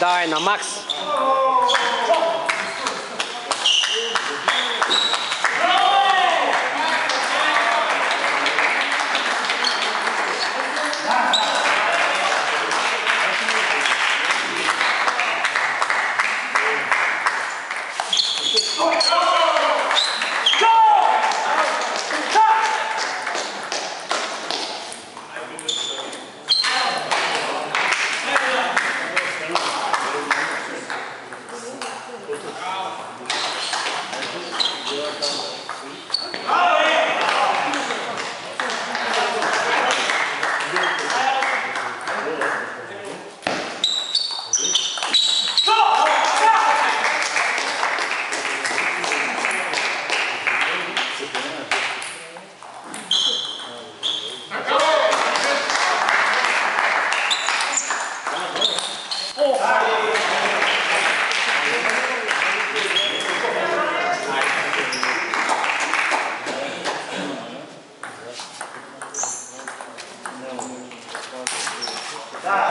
dai, no, Max. Oh. Oh, Да.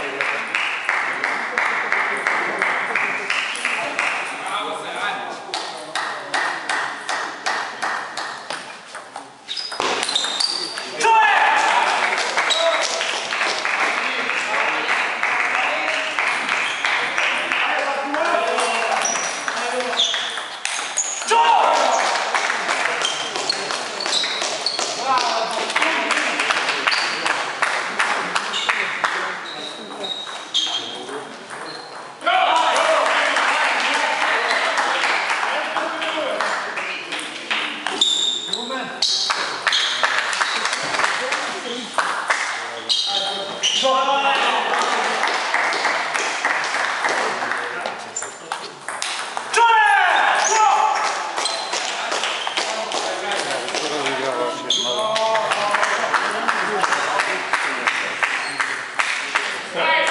Yes.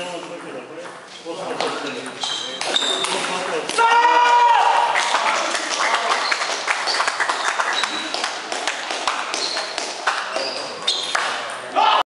develop